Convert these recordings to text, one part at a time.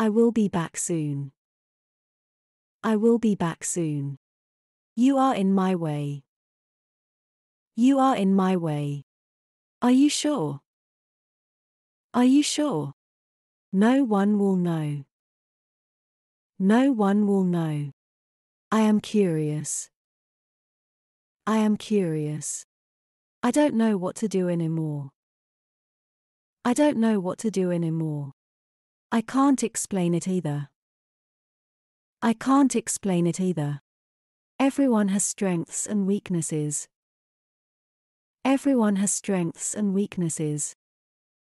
I will be back soon. I will be back soon. You are in my way. You are in my way. Are you sure? Are you sure? No one will know. No one will know. I am curious. I am curious. I don't know what to do anymore. I don't know what to do anymore. I can't explain it either. I can't explain it either. Everyone has strengths and weaknesses. Everyone has strengths and weaknesses.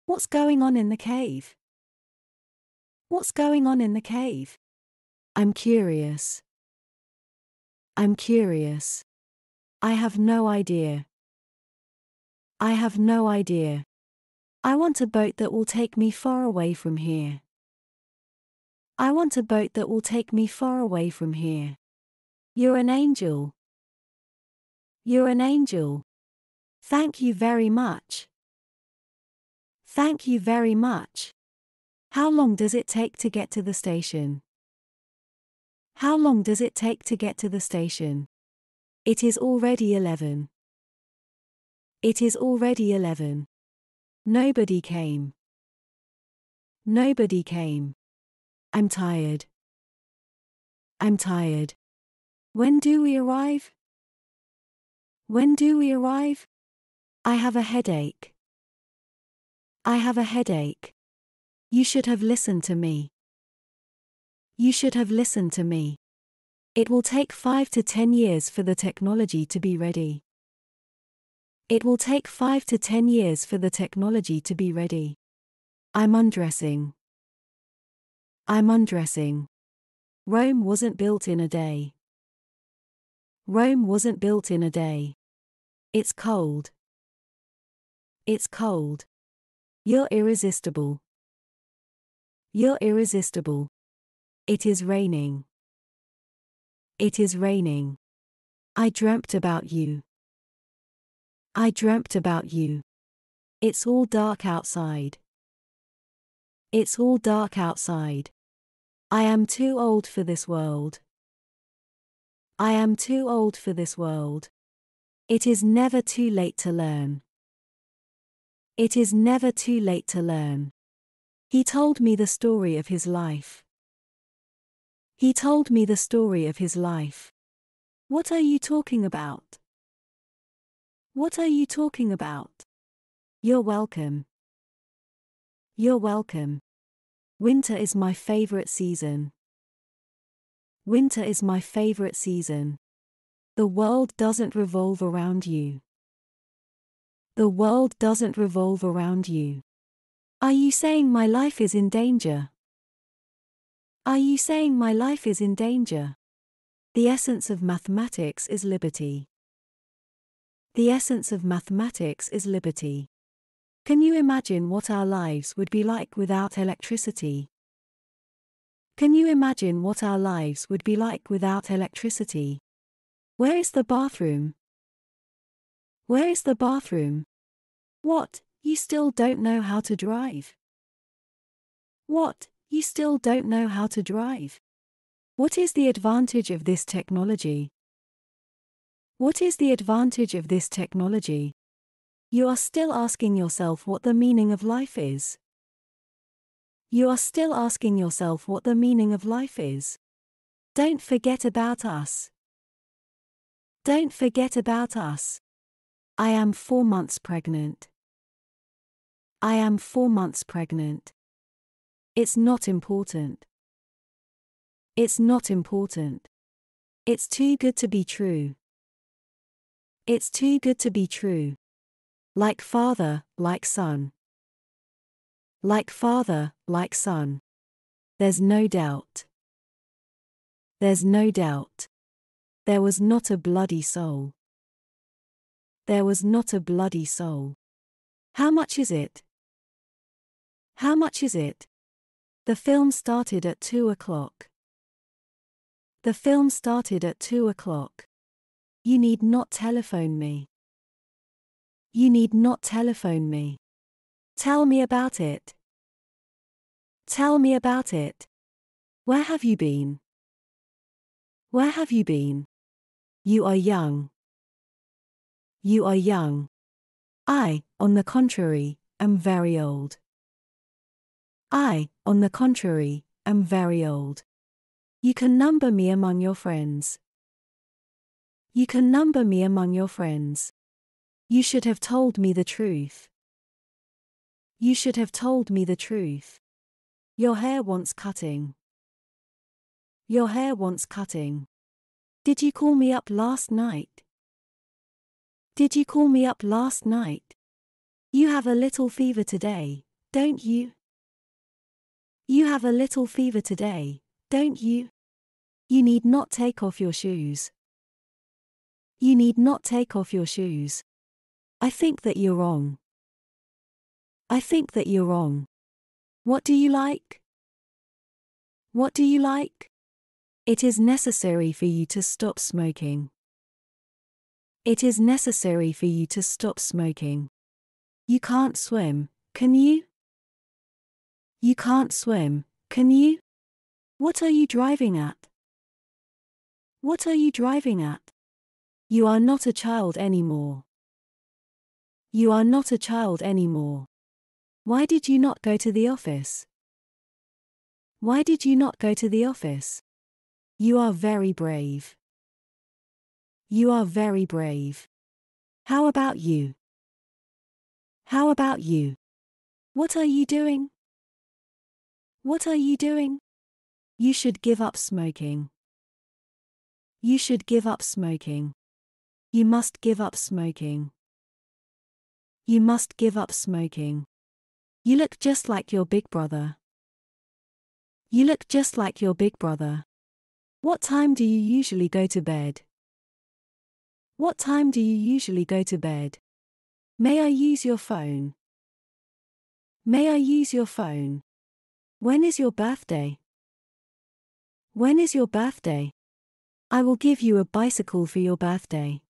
What's going on in the cave? What's going on in the cave? I'm curious. I'm curious. I have no idea. I have no idea. I want a boat that will take me far away from here. I want a boat that will take me far away from here. You're an angel. You're an angel. Thank you very much. Thank you very much. How long does it take to get to the station? How long does it take to get to the station? It is already 11. It is already 11. Nobody came. Nobody came. I'm tired. I'm tired. When do we arrive? When do we arrive? I have a headache. I have a headache. You should have listened to me. You should have listened to me. It will take 5 to 10 years for the technology to be ready. It will take 5 to 10 years for the technology to be ready. I'm undressing. I'm undressing. Rome wasn't built in a day. Rome wasn't built in a day. It's cold. It's cold. You're irresistible. You're irresistible. It is raining. It is raining. I dreamt about you. I dreamt about you. It's all dark outside. It's all dark outside. I am too old for this world. I am too old for this world. It is never too late to learn. It is never too late to learn. He told me the story of his life. He told me the story of his life. What are you talking about? What are you talking about? You're welcome. You're welcome. Winter is my favorite season. Winter is my favorite season. The world doesn't revolve around you. The world doesn't revolve around you. Are you saying my life is in danger? Are you saying my life is in danger? The essence of mathematics is liberty. The essence of mathematics is liberty. Can you imagine what our lives would be like without electricity? Can you imagine what our lives would be like without electricity? Where is the bathroom? Where is the bathroom? What, you still don't know how to drive? What, you still don't know how to drive? What is the advantage of this technology? What is the advantage of this technology? You are still asking yourself what the meaning of life is. You are still asking yourself what the meaning of life is. Don't forget about us. Don't forget about us. I am four months pregnant. I am four months pregnant. It's not important. It's not important. It's too good to be true. It's too good to be true. Like father, like son. Like father, like son. There's no doubt. There's no doubt. There was not a bloody soul. There was not a bloody soul. How much is it? How much is it? The film started at 2 o'clock. The film started at 2 o'clock. You need not telephone me. You need not telephone me. Tell me about it. Tell me about it. Where have you been? Where have you been? You are young. You are young. I, on the contrary, am very old. I, on the contrary, am very old. You can number me among your friends. You can number me among your friends. You should have told me the truth. You should have told me the truth. Your hair wants cutting. Your hair wants cutting. Did you call me up last night? Did you call me up last night? You have a little fever today, don't you? You have a little fever today, don't you? You need not take off your shoes. You need not take off your shoes. I think that you're wrong. I think that you're wrong. What do you like? What do you like? It is necessary for you to stop smoking. It is necessary for you to stop smoking. You can't swim, can you? You can't swim, can you? What are you driving at? What are you driving at? You are not a child anymore. You are not a child anymore. Why did you not go to the office? Why did you not go to the office? You are very brave. You are very brave. How about you? How about you? What are you doing? What are you doing? You should give up smoking. You should give up smoking. You must give up smoking. You must give up smoking. You look just like your big brother. You look just like your big brother. What time do you usually go to bed? What time do you usually go to bed? May I use your phone? May I use your phone? When is your birthday? When is your birthday? I will give you a bicycle for your birthday.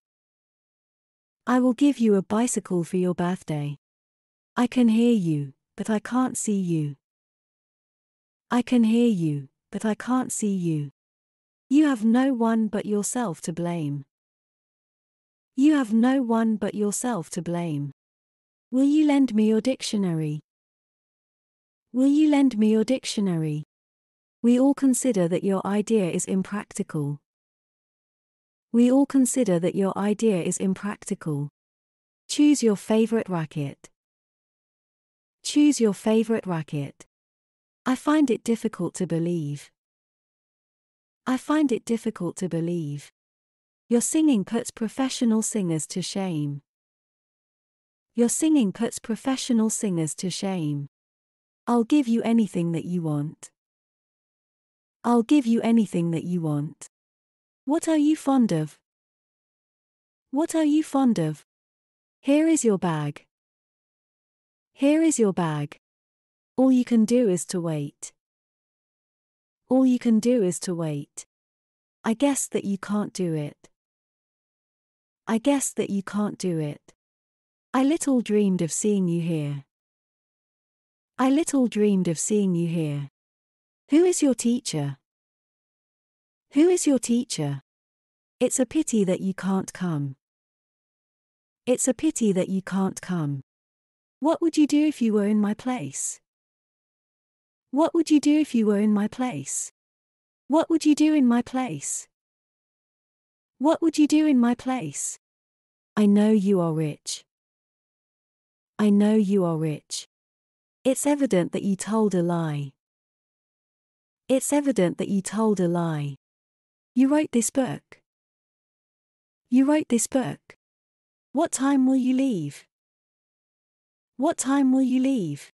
I will give you a bicycle for your birthday. I can hear you, but I can't see you. I can hear you, but I can't see you. You have no one but yourself to blame. You have no one but yourself to blame. Will you lend me your dictionary? Will you lend me your dictionary? We all consider that your idea is impractical. We all consider that your idea is impractical. Choose your favorite racket. Choose your favorite racket. I find it difficult to believe. I find it difficult to believe. Your singing puts professional singers to shame. Your singing puts professional singers to shame. I'll give you anything that you want. I'll give you anything that you want. What are you fond of? What are you fond of? Here is your bag. Here is your bag. All you can do is to wait. All you can do is to wait. I guess that you can't do it. I guess that you can't do it. I little dreamed of seeing you here. I little dreamed of seeing you here. Who is your teacher? Who is your teacher? It's a pity that you can't come. It's a pity that you can't come. What would you do if you were in my place? What would you do if you were in my place? What would you do in my place? What would you do in my place? I know you are rich. I know you are rich. It's evident that you told a lie. It's evident that you told a lie. You wrote this book. You wrote this book. What time will you leave? What time will you leave?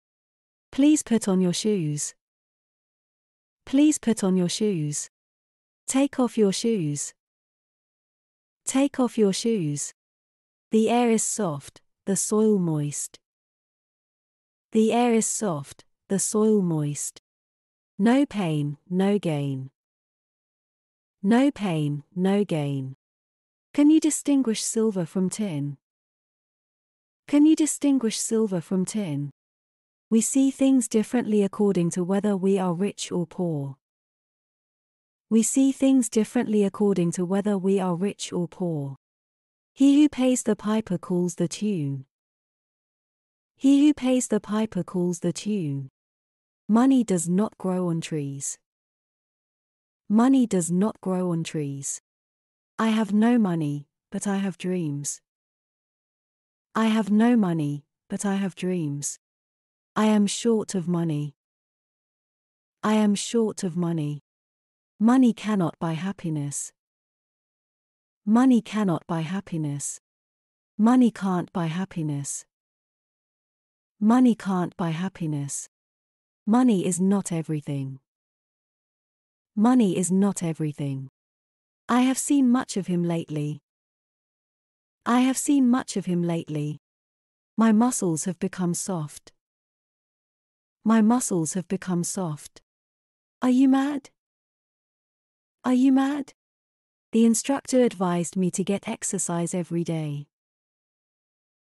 Please put on your shoes. Please put on your shoes. Take off your shoes. Take off your shoes. The air is soft, the soil moist. The air is soft, the soil moist. No pain, no gain. No pain, no gain. Can you distinguish silver from tin? Can you distinguish silver from tin? We see things differently according to whether we are rich or poor. We see things differently according to whether we are rich or poor. He who pays the piper calls the tune. He who pays the piper calls the tune. Money does not grow on trees. Money does not grow on trees. I have no money, but I have dreams. I have no money, but I have dreams. I am short of money. I am short of money. Money cannot buy happiness. Money cannot buy happiness. Money can't buy happiness. Money can't buy happiness. Money is not everything. Money is not everything. I have seen much of him lately. I have seen much of him lately. My muscles have become soft. My muscles have become soft. Are you mad? Are you mad? The instructor advised me to get exercise every day.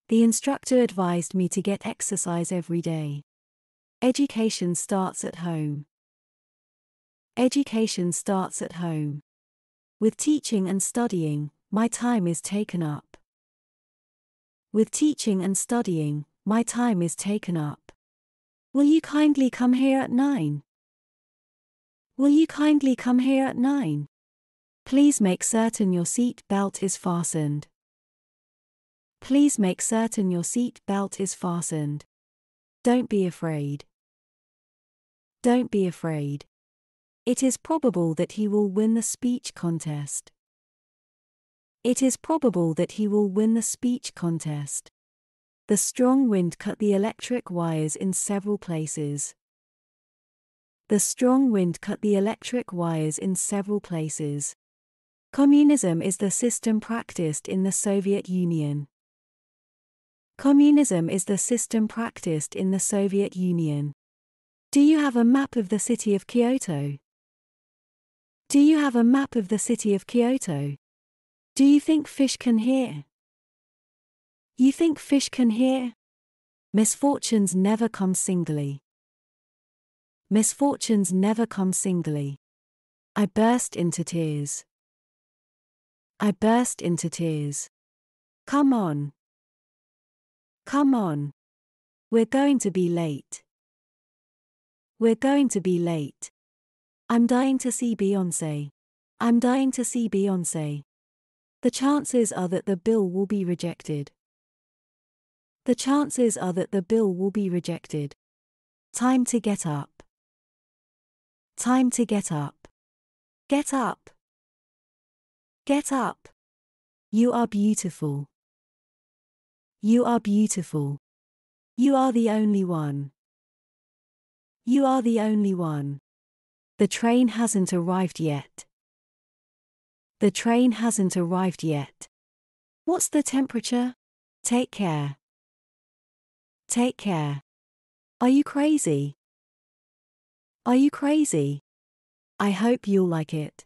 The instructor advised me to get exercise every day. Education starts at home. Education starts at home. With teaching and studying, my time is taken up. With teaching and studying, my time is taken up. Will you kindly come here at nine? Will you kindly come here at nine? Please make certain your seat belt is fastened. Please make certain your seat belt is fastened. Don't be afraid. Don't be afraid. It is probable that he will win the speech contest. It is probable that he will win the speech contest. The strong wind cut the electric wires in several places. The strong wind cut the electric wires in several places. Communism is the system practiced in the Soviet Union. Communism is the system practiced in the Soviet Union. Do you have a map of the city of Kyoto? Do you have a map of the city of Kyoto? Do you think fish can hear? You think fish can hear? Misfortunes never come singly. Misfortunes never come singly. I burst into tears. I burst into tears. Come on. Come on. We're going to be late. We're going to be late. I'm dying to see Beyonce. I'm dying to see Beyonce. The chances are that the bill will be rejected. The chances are that the bill will be rejected. Time to get up. Time to get up. Get up. Get up. You are beautiful. You are beautiful. You are the only one. You are the only one. The train hasn't arrived yet. The train hasn't arrived yet. What's the temperature? Take care. Take care. Are you crazy? Are you crazy? I hope you'll like it.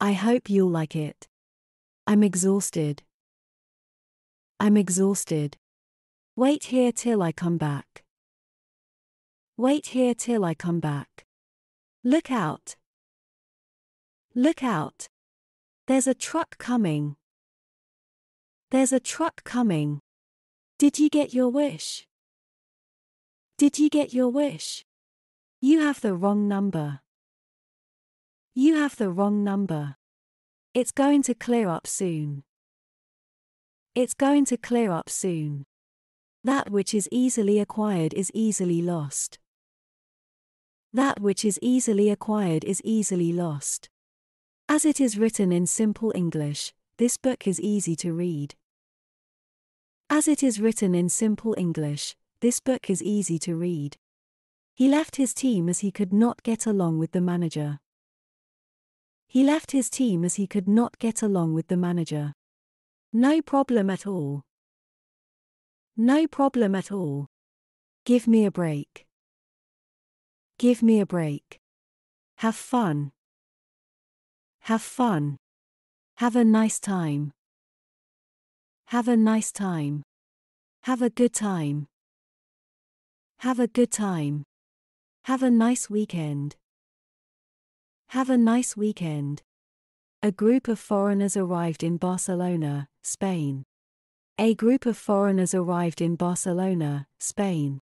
I hope you'll like it. I'm exhausted. I'm exhausted. Wait here till I come back. Wait here till I come back. Look out. Look out. There's a truck coming. There's a truck coming. Did you get your wish? Did you get your wish? You have the wrong number. You have the wrong number. It's going to clear up soon. It's going to clear up soon. That which is easily acquired is easily lost. That which is easily acquired is easily lost. As it is written in simple English, this book is easy to read. As it is written in simple English, this book is easy to read. He left his team as he could not get along with the manager. He left his team as he could not get along with the manager. No problem at all. No problem at all. Give me a break. Give me a break. Have fun. Have fun. Have a nice time. Have a nice time. Have a good time. Have a good time. Have a nice weekend. Have a nice weekend. A group of foreigners arrived in Barcelona, Spain. A group of foreigners arrived in Barcelona, Spain.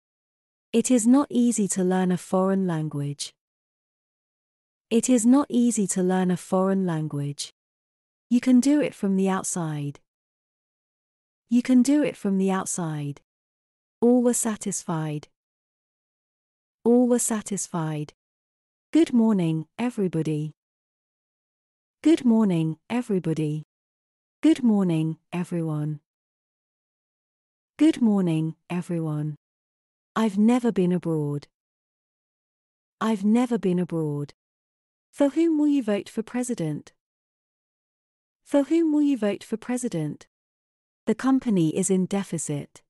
It is not easy to learn a foreign language. It is not easy to learn a foreign language. You can do it from the outside. You can do it from the outside. All were satisfied. All were satisfied. Good morning, everybody. Good morning, everybody. Good morning, everyone. Good morning, everyone. I've never been abroad. I've never been abroad. For whom will you vote for president? For whom will you vote for president? The company is in deficit.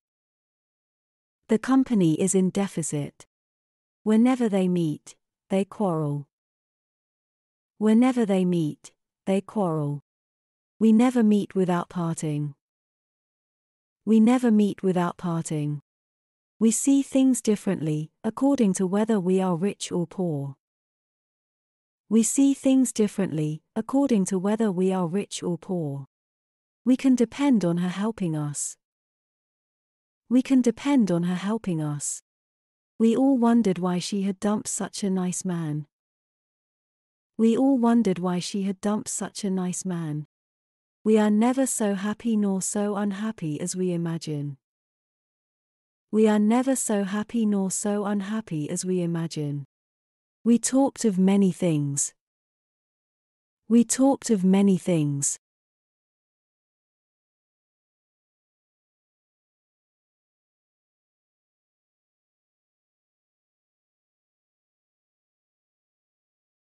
The company is in deficit. Whenever they meet, they quarrel. Whenever they meet, they quarrel. We never meet without parting. We never meet without parting. We see things differently, according to whether we are rich or poor. We see things differently, according to whether we are rich or poor. We can depend on her helping us. We can depend on her helping us. We all wondered why she had dumped such a nice man. We all wondered why she had dumped such a nice man. We are never so happy nor so unhappy as we imagine. We are never so happy nor so unhappy as we imagine. We talked of many things. We talked of many things.